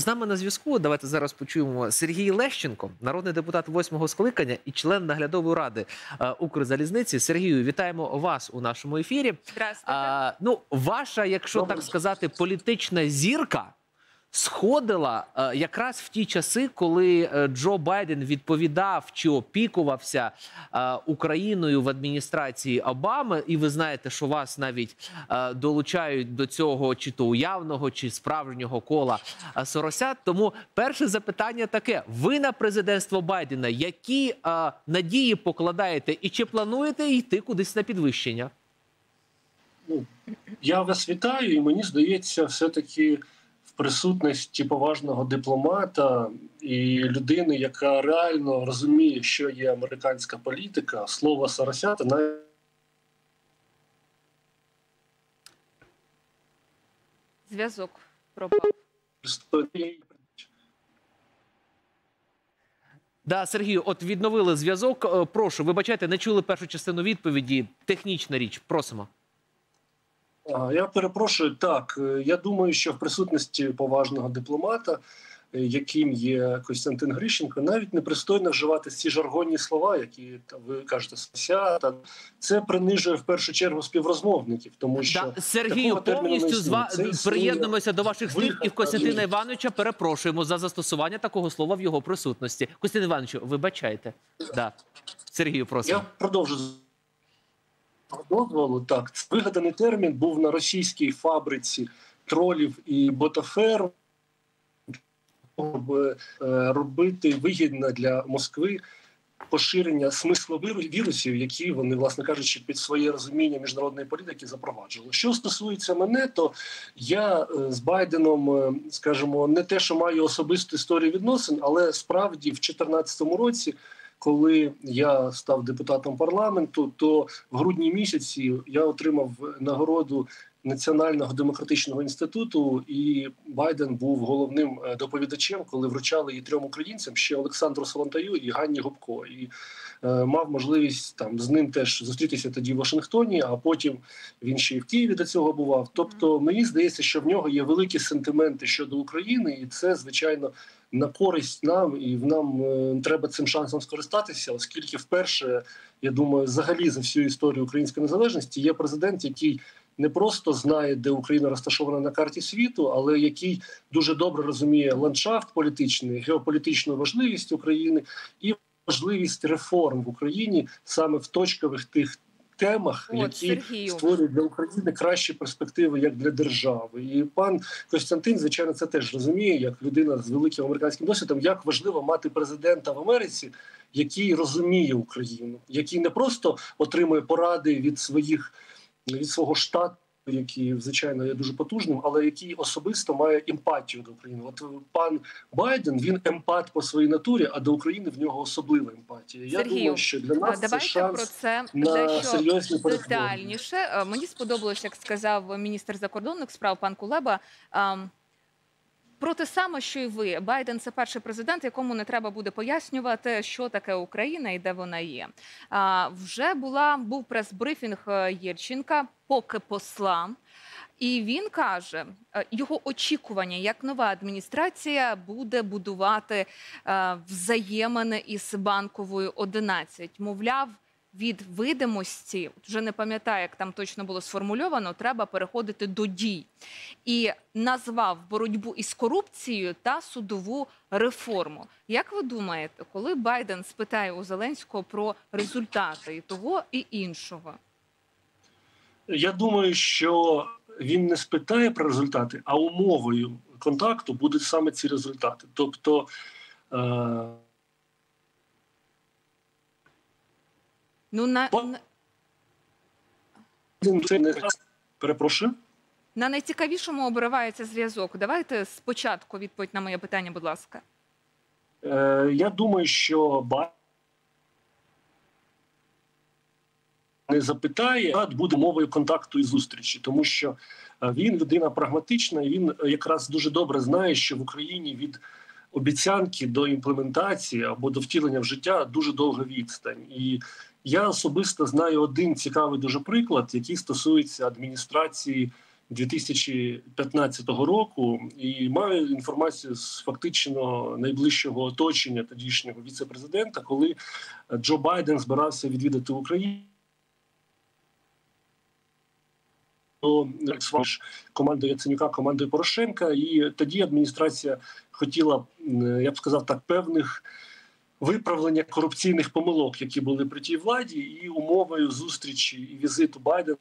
З нами на зв'язку. Давайте зараз почуємо Сергій Лещенко, народний депутат восьмого скликання і член наглядової ради е, Укрзалізниці. Сергію, вітаємо вас у нашому ефірі. Здравствуйте. А, ну, ваша, якщо так сказати, політична зірка сходила е, якраз в ті часи, коли е, Джо Байден відповідав чи опікувався е, Україною в адміністрації Обами. І ви знаєте, що вас навіть долучають до цього чи то уявного, чи справжнього кола Соросят. Тому перше запитання таке: ви на президентство Байдена які надії покладаєте, і чи плануєте йти кудись на підвищення? Ну, я вас вітаю, і мені здається, все-таки в присутності поважного дипломата і людини, яка реально розуміє, що є американська політика, слово Сарасята навіть Зв'язок пропав. Да, Сергію, от відновили зв'язок. Е, Прошу, вибачайте, не чули першу частину відповіді. Технічна річ, просимо. Я перепрошую. Так, е, я думаю, що в присутності поважного дипломата, е, яким є Костянтин Грищенко, навіть непристойно вживати ці жаргонні слова, які там ви кажете, «ся», там, це принижує в першу чергу співрозмовників, тому що Да, Сергію, повністю з ва... існує. Це існує приєднуємося до ваших слів і в Костянтина. Івановича перепрошуємо за застосування такого слова в його присутності. Костянтин Івановичу, вибачайте. Да. Сергію, просимо. Я продовжу дозволу. Так, вигаданий термін був на російській фабриці тролів і ботафер, щоб е, робити вигідно для Москви поширення смислу вірусів, які вони, власне кажучи, під своє розуміння міжнародної політики запроваджували. Що стосується мене, то я е, з Байденом, е, скажімо, не те, що маю особисту історію відносин, але справді в 2014 році коли я став депутатом парламенту, то в грудні місяці я отримав нагороду Національного демократичного інституту, і Байден був головним е, доповідачем, коли вручали її трьом українцям ще Олександру Солонтаю і Ганні Губко. І е, мав можливість там з ним теж зустрітися тоді в Вашингтоні, а потім він ще й в Києві до цього бував. Тобто, мені здається, що в нього є великі сентименти щодо України, і це звичайно на користь нам, і в нам е, треба цим шансом скористатися, оскільки вперше, я думаю, взагалі за всю історію української незалежності є президент, який не просто знає, де Україна розташована на карті світу, але який дуже добре розуміє ландшафт політичний, геополітичну важливість України і важливість реформ в Україні саме в точкових тих темах, От, які Сергію. створюють для України кращі перспективи як для держави. І пан Костянтин, звичайно, це теж розуміє, як людина з великим американським досвідом, як важливо мати президента в Америці, який розуміє Україну, який не просто отримує поради від своїх від свого штату. Який звичайно є дуже потужним, але який особисто має емпатію до України. От пан Байден він емпат по своїй натурі, а до України в нього особлива емпатія. Я Сергію, думаю, що для нас це шанс про це на серйозні детальніше. Е, Мені сподобалось, як сказав міністр закордонних справ пан Кулеба. Про те саме, що й ви, Байден це перший президент, якому не треба буде пояснювати, що таке Україна і де вона є. А, вже була був прес-брифінг е, Єрченка, поки посла. І він каже, е, його очікування, як нова адміністрація буде будувати е, взаємини із банковою 11. Мовляв, від видимості, вже не пам'ятаю, як там точно було сформульовано, треба переходити до дій. І назвав боротьбу із корупцією та судову реформу. Як ви думаєте, коли Байден спитає у Зеленського про результати і того і іншого? Я думаю, що він не спитає про результати, а умовою контакту будуть саме ці результати. Тобто, е, Ну на, перепрошую. на найцікавішому обривається зв'язок. Давайте спочатку відповідь на моє питання, будь ласка. Е, я думаю, що Байден не запитає, а буде мовою контакту і зустрічі, тому що е, він людина прагматична, і він е, якраз дуже добре знає, що в Україні від обіцянки до імплементації або до втілення в життя дуже довга відстань. І я особисто знаю один цікавий дуже приклад, який стосується адміністрації 2015 року, і маю інформацію з фактично найближчого оточення тодішнього віце-президента, коли Джо Байден збирався відвідати Україну. командою Яценюка, командою Порошенка, і тоді адміністрація хотіла, я б сказав так, певних виправлення корупційних помилок, які були при тій владі, і умовою зустрічі і візиту Байдена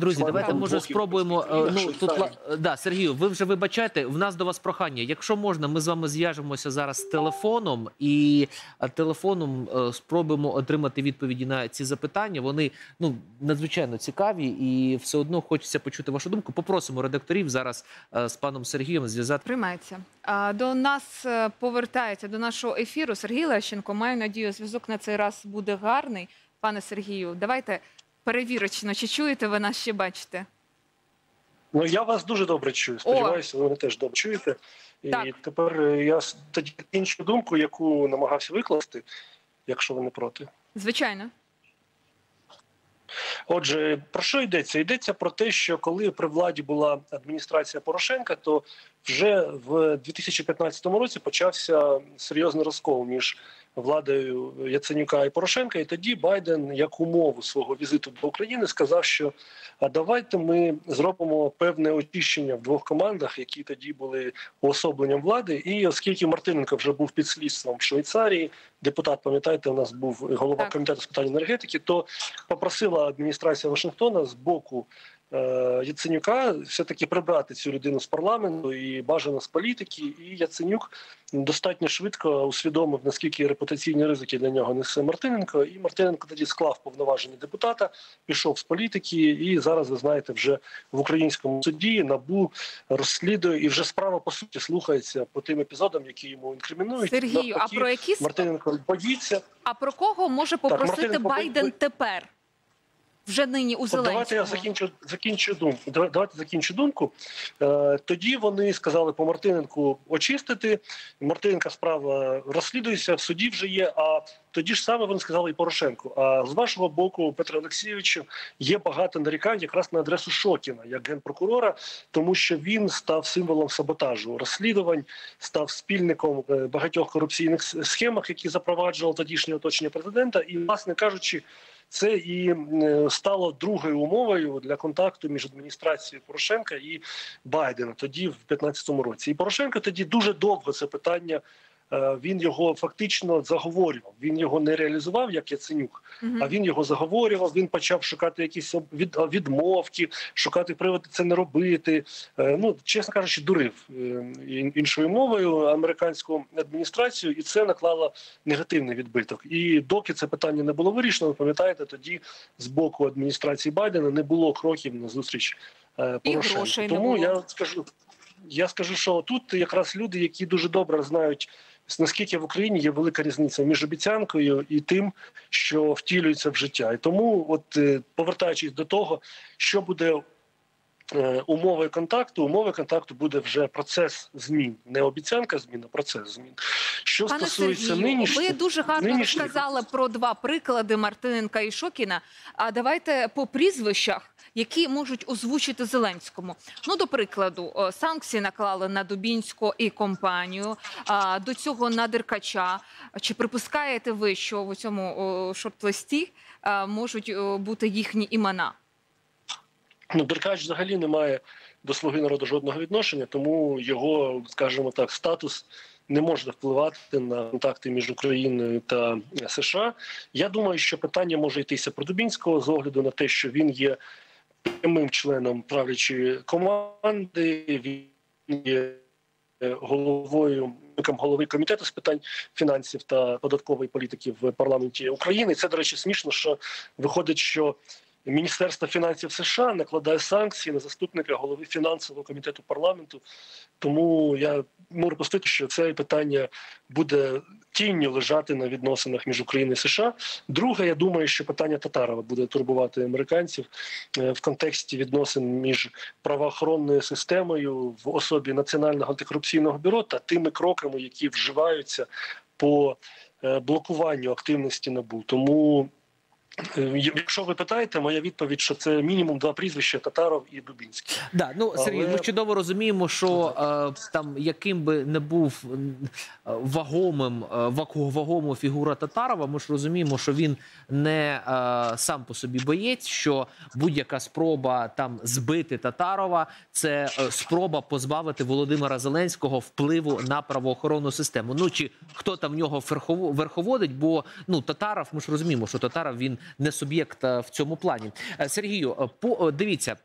Друзі, давайте може спробуємо. Е, Ну тут да, Сергію, ви вже вибачайте. В нас до вас прохання. Якщо можна, ми з вами зв'яжемося зараз з телефоном і е, телефоном е, спробуємо отримати відповіді на ці запитання. Вони ну надзвичайно цікаві, і все одно хочеться почути вашу думку. Попросимо редакторів зараз е, з паном Сергієм зв'язати. Приймається. До нас е, повертається до нашого ефіру Сергій Лещенко. Маю надію, зв'язок на цей раз буде гарний. Пане Сергію, давайте перевірочно, чи чуєте ви нас ще бачите? Ну я вас дуже добре чую. Сподіваюся, ви мене теж добре чуєте. І Так. тепер е, я тоді іншу думку, яку намагався викласти, якщо ви не проти. Звичайно. Отже, про що йдеться? Йдеться про те, що коли при владі була адміністрація Порошенка, то вже в 2015 році почався серйозний розкол між владою Яценюка і Порошенка. І тоді Байден, як умову свого візиту до України, сказав, що а давайте ми зробимо певне очищення в двох командах, які тоді були уособленням влади. І оскільки Мартиненко вже був під слідством в Швейцарії, депутат, пам'ятаєте, у нас був голова комітету з питань енергетики, то попросила адміністрація Вашингтона з боку Яценюка все-таки прибрати цю людину з парламенту і бажано з політики. І Яценюк достатньо швидко усвідомив, наскільки репутаційні ризики для нього несе Мартиненко. І Мартиненко тоді склав повноваження депутата, пішов з політики, і зараз ви знаєте, вже в українському суді набу розслідує і вже справа по суті слухається по тим епізодам, які йому інкримінують. Сергію, а про які Мартиненко боїться. а про кого може попросити ви- Байден ви- тепер? Вже нині у От давайте я закінчу закінчу думку. Давай- Давайте закінчу думку. Е, тоді вони сказали по Мартиненку очистити. Мартиненка справа розслідується, в суді вже є. А тоді ж саме вони сказали і Порошенку. А з вашого боку, Петро Олексійовичу, є багато нарікань якраз на адресу Шокіна як генпрокурора, тому що він став символом саботажу розслідувань, став спільником е, багатьох корупційних схемах, які запроваджував тодішнє оточення президента, і, власне кажучи. Це і е, стало другою умовою для контакту між адміністрацією Порошенка і Байдена тоді, в 2015 році. І Порошенко тоді дуже довго це питання. Е, Він його фактично заговорював. Він його не реалізував як Яценюк, Мгм. а він його заговорював. Він почав шукати якісь відмовки, шукати приводи це не робити. Е, Ну чесно кажучи, дурив е, іншою мовою американську адміністрацію, і це наклало негативний відбиток. І доки це питання не було вирішено, ви пам'ятаєте, тоді з боку адміністрації Байдена не було кроків на зустріч Порошенку. Тому я скажу. Я скажу, що тут якраз люди, які дуже добре знають, наскільки в Україні є велика різниця між обіцянкою і тим, що втілюється в життя. І тому, от е, повертаючись до того, що буде е, умовою контакту, умовою контакту буде вже процес змін, не обіцянка змін, а процес змін. Що Пане стосується нинішніх, ви дуже гарно розказали про два приклади Мартиненка і Шокіна. А давайте по прізвищах, які можуть озвучити Зеленському. Ну, до прикладу, санкції наклали на Дубінську і компанію, до цього на Деркача. Чи припускаєте ви, що в цьому шорт-листі можуть бути їхні імена? Ну, Деркач взагалі не має до слуги народу жодного відношення, тому його, скажімо так, статус не може впливати на контакти між Україною та США. Я думаю, що питання може йтися про Дубінського з огляду на те, що він є прямим членом правлячої команди. Він є е, головою голови комітету з питань фінансів та податкової політики в парламенті України. Це, до речі, смішно, що виходить, що Міністерство фінансів США накладає санкції на заступника голови фінансового комітету парламенту. Тому я можу припустити, що це питання буде тінню лежати на відносинах між Україною і США. Друге, я думаю, що питання Татарова буде турбувати американців е, в контексті відносин між правоохоронною системою в особі Національного антикорупційного бюро та тими кроками, які вживаються по е, блокуванню активності НАБУ. Тому, якщо ви питаєте, моя відповідь, що це мінімум два прізвища Татаров і Дубінський. Да, ну Сергій, Але- ми чудово розуміємо, що е, там яким би не був е, вагомим е, фігура Татарова, ми ж розуміємо, що він не е, сам по собі боєць, що будь-яка спроба там збити Татарова це е, спроба позбавити Володимира Зеленського впливу на правоохоронну систему. Ну чи хто там в нього верхово- верховодить, бо ну Татаров, ми ж розуміємо, що Татаров він не суб'єкт е, в цьому плані. Е, Сергію, е, по дивіться,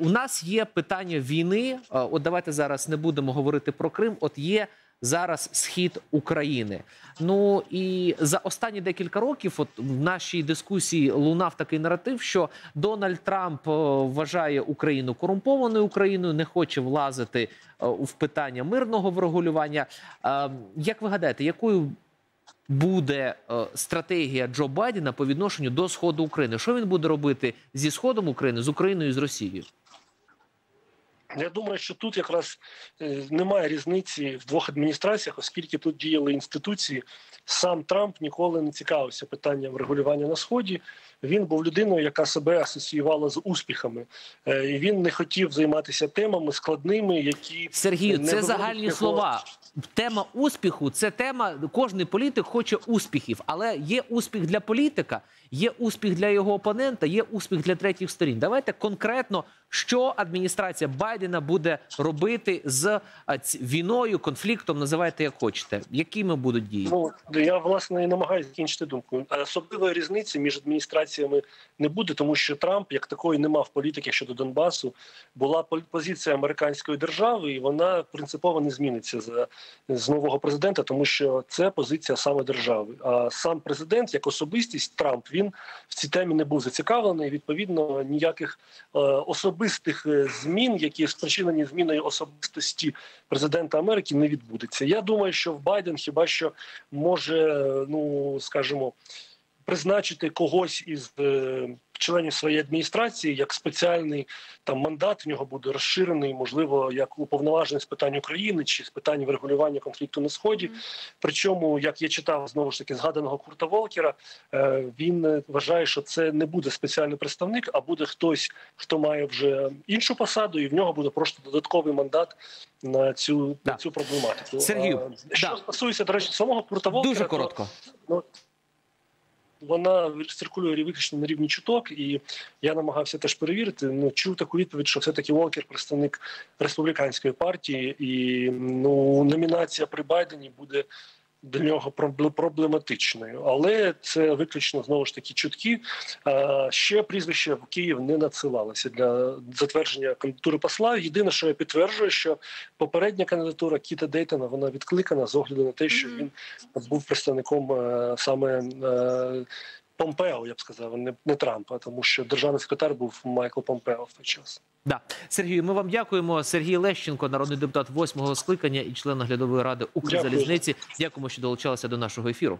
у нас є питання війни. От давайте зараз не будемо говорити про Крим. От є зараз схід України. Ну і за останні декілька років, от в нашій дискусії лунав такий наратив, що Дональд Трамп вважає Україну корумпованою Україною, не хоче влазити в питання мирного врегулювання. Як ви гадаєте, якою буде е, стратегія Джо Байдена по відношенню до сходу України? Що він буде робити зі сходом України, з Україною і з Росією? Я думаю, що тут якраз е, немає різниці в двох адміністраціях, оскільки тут діяли інституції. Сам Трамп ніколи не цікавився питанням регулювання на сході. Він був людиною, яка себе асоціювала з успіхами, Е, і він не хотів займатися темами складними, які Сергію, це загальні його- слова. Тема успіху це тема. Кожний політик хоче успіхів, але є успіх для політика, є успіх для його опонента, є успіх для третіх сторін. Давайте конкретно, що адміністрація Байдена буде робити з війною, конфліктом, називайте як хочете. Якими будуть дії? Ну я власне і намагаюся закінчити думку. Особливої різниці між адміністраціями не буде, тому що Трамп як такої не мав політики щодо Донбасу. Була позиція американської держави, і вона принципово не зміниться за з нового президента, тому що це позиція саме держави. А сам президент, як особистість, Трамп, він в цій темі не був зацікавлений. Відповідно, ніяких е, особистих е, змін, які спричинені зміною особистості президента Америки, не відбудеться. Я думаю, що в Байден хіба що може, е, ну скажімо, призначити когось із е, членів своєї адміністрації як спеціальний там мандат в нього буде розширений, можливо, як уповноважений з питань України чи з питань врегулювання конфлікту на сході. Мгм. Причому, як я читав знову ж таки згаданого Курта Волкера, е, він вважає, що це не буде спеціальний представник, а буде хтось, хто має вже іншу посаду, і в нього буде просто додатковий мандат на цю, Да. на цю проблематику. Сергію, А, що да. стосується до речі, самого Курта Волкера, Дуже то- коротко. Ну, вона циркулює виключно на рівні чуток, і я намагався теж перевірити. Ну чув таку відповідь, що все-таки Волкер представник республіканської партії, і ну номінація при Байдені буде для нього пробле- проблематичною. Але це виключно знову ж таки чутки. Ще прізвище в Київ не надсилалося для затвердження кандидатури посла. Єдине, що я підтверджую, що попередня кандидатура Кіта Дейтона вона відкликана з огляду на те, що він був представником е, саме е, Помпео, я б сказав, не, не Трампа, тому що державний секретар був Майкл Помпео в той час. Да. Сергію, ми вам дякуємо. Сергій Лещенко, народний депутат восьмого скликання і член наглядової ради Укрзалізниці. Дякуємо, що долучалися до нашого ефіру.